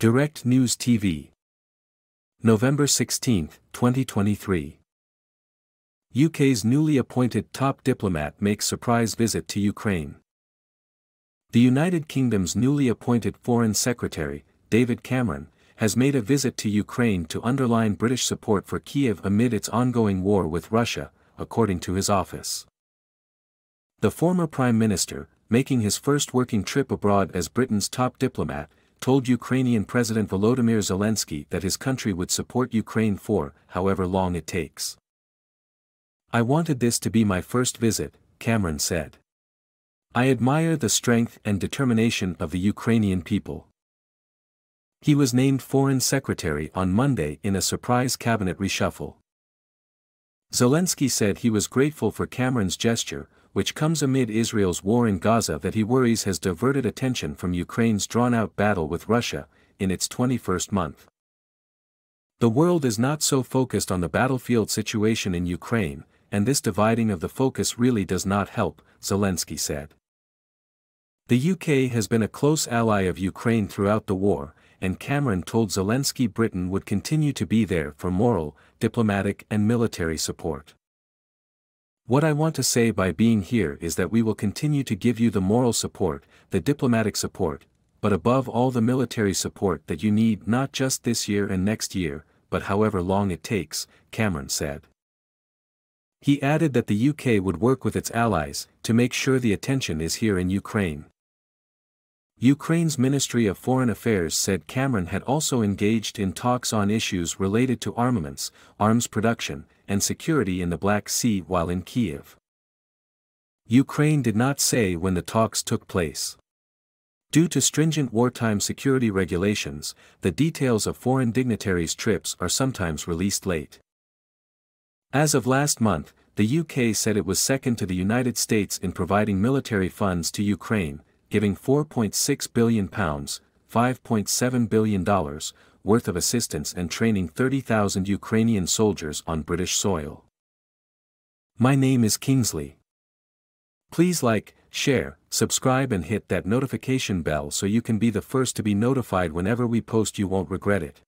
Direct News TV. November 16, 2023. UK's newly appointed top diplomat makes surprise visit to Ukraine. The United Kingdom's newly appointed Foreign Secretary, David Cameron, has made a visit to Ukraine to underline British support for Kiev amid its ongoing war with Russia, according to his office. The former Prime Minister, making his first working trip abroad as Britain's top diplomat, told Ukrainian President Volodymyr Zelensky that his country would support Ukraine for however long it takes. I wanted this to be my first visit, Cameron said. I admire the strength and determination of the Ukrainian people. He was named Foreign Secretary on Monday in a surprise cabinet reshuffle. Zelensky said he was grateful for Cameron's gesture, which comes amid Israel's war in Gaza that he worries has diverted attention from Ukraine's drawn-out battle with Russia, in its 21st month. The world is not so focused on the battlefield situation in Ukraine, and this dividing of the focus really does not help, Zelensky said. The UK has been a close ally of Ukraine throughout the war, and Cameron told Zelensky Britain would continue to be there for moral, diplomatic and military support. What I want to say by being here is that we will continue to give you the moral support, the diplomatic support, but above all the military support that you need not just this year and next year, but however long it takes, Cameron said. He added that the UK would work with its allies to make sure the attention is here in Ukraine. Ukraine's Ministry of Foreign Affairs said Cameron had also engaged in talks on issues related to armaments, arms production, and security in the Black Sea while in Kiev. Ukraine did not say when the talks took place. Due to stringent wartime security regulations, the details of foreign dignitaries' trips are sometimes released late. As of last month, the UK said it was second to the United States in providing military funds to Ukraine, giving £4.6 billion, $5.7 billion, worth of assistance and training 30,000 Ukrainian soldiers on British soil. My name is Kingsley. Please like, share, subscribe and hit that notification bell so you can be the first to be notified whenever we post you won't regret it.